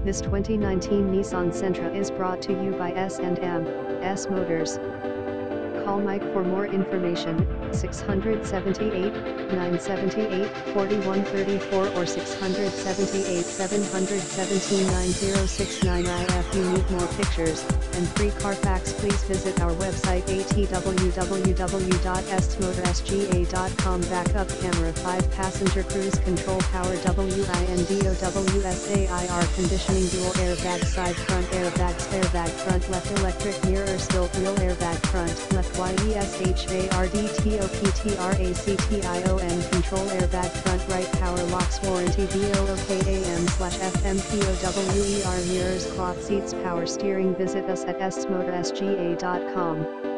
This 2019 Nissan Sentra is brought to you by S&M, S Motors. Call Mike for more information, 678 978 4134 or 678 717 9069 if you need pictures and free Carfax please visit our website at atwww.ssmotorsga.com backup camera 5 passenger cruise control power WINDOWSAIR conditioning dual airbag side front airbags airbag front left electric mirror still wheel airbag front left YESHARDTOPTRACTION control airbag front right locks warranty VOOKAM slash FMPOWER mirrors cloth seats power steering visit us at ssmotorsga.com.